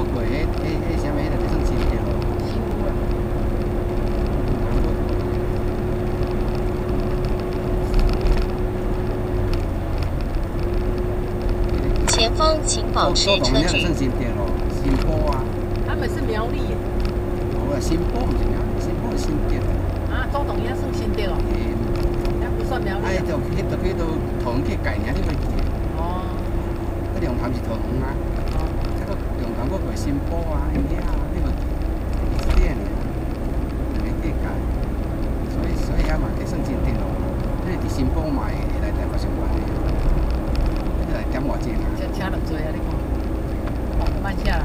过过，迄、迄、迄啥物，迄个算新店咯。新屋啊。前方请保持车距。算新店咯，新坡啊。他们是苗栗的。哦，新坡毋是苗栗，新坡是新店。啊，周董也算新店哦。诶。那不算苗栗。哎，就迄就去到桃园去改名，你袂记？哦。迄龙潭是桃园啊。哦。这个龙潭过过新坡啊，安呀，你袂记？是店尔，两个去改，所以所以遐嘛计算新店咯。你伫新坡嘛会来台北上班的，你来点偌钟啊？车车就多啊，你看，慢慢下来。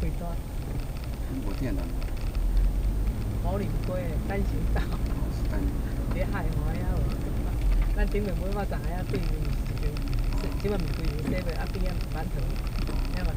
开单。无听人。好离过，单行道。你害我呀！咱顶面买肉粽，遐对面是一间，即摆毋贵，西边啊边啊馒头，遐嘛。